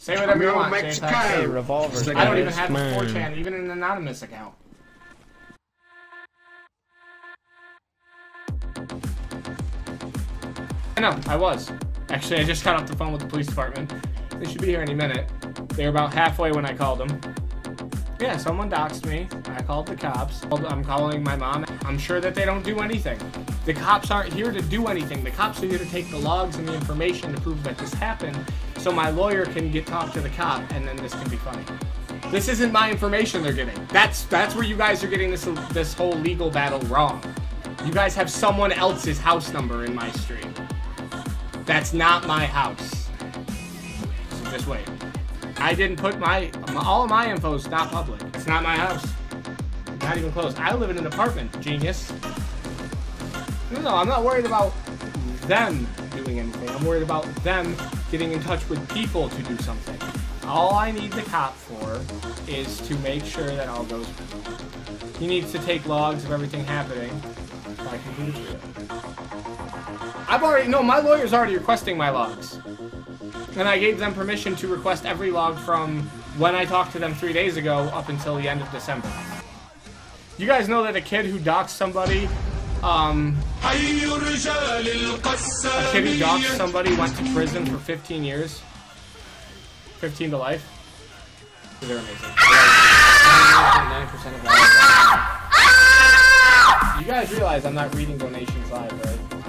Say whatever you want, Mexico. Jay. Hey, revolver. I don't even have a man. 4chan, even an anonymous account. I know, I was. Actually, I just got off the phone with the police department. They should be here any minute. They were about halfway when I called them. Yeah, someone doxed me. I called the cops. I'm calling my mom. I'm sure that they don't do anything. The cops aren't here to do anything. The cops are here to take the logs and the information to prove that this happened so my lawyer can get talk to the cop and then this can be funny. This isn't my information they're getting. That's that's where you guys are getting this this whole legal battle wrong. You guys have someone else's house number in my stream. That's not my house. So just wait. I didn't put my, all my info's not public. It's not my house. Not even close. I live in an apartment, genius. No, no, I'm not worried about them doing anything. I'm worried about them getting in touch with people to do something. All I need the cop for is to make sure that all goes. He needs to take logs of everything happening. I can do it. I've already no. My lawyer's already requesting my logs, and I gave them permission to request every log from when I talked to them three days ago up until the end of December. You guys know that a kid who doxed somebody, um, a kid who doxed somebody went to prison for 15 years. 15 to life. They're amazing. 99% of You guys realize I'm not reading donations live, right?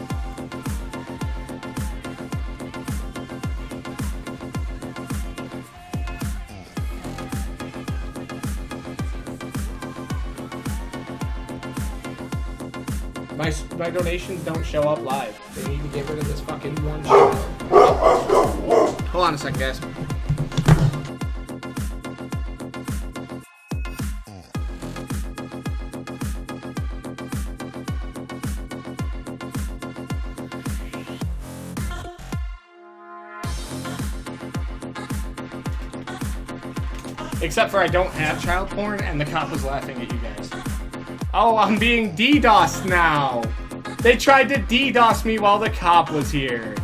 My, my donations don't show up live. They need to get rid of this fucking one shot. Hold on a second, guys. Except for I don't have child porn, and the cop was laughing at you guys. Oh, I'm being DDoSed now! They tried to DDoS me while the cop was here.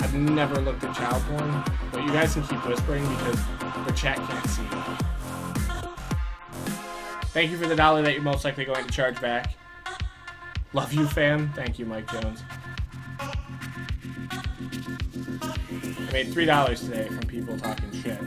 I've never looked at child porn, but you guys can keep whispering because the chat can't see. Thank you for the dollar that you're most likely going to charge back. Love you, fam. Thank you, Mike Jones. I made three dollars today from people talking shit.